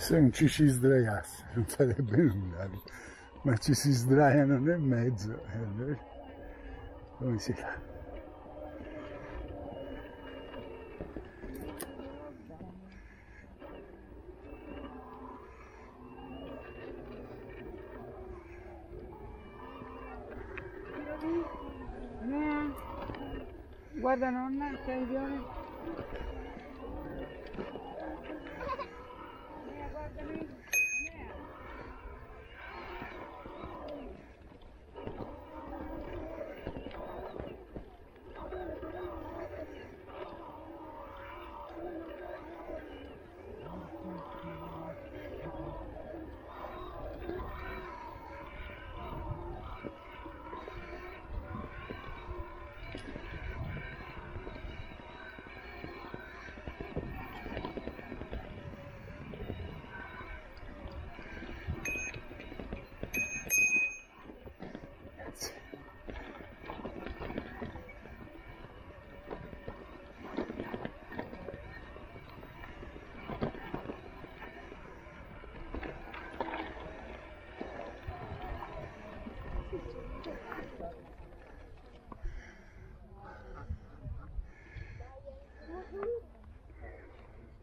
Se non ci si sdraiasse non sarebbe nulla, ma ci si sdraiano nel mezzo. Eh, come si fa? Guarda nonna, attenzione.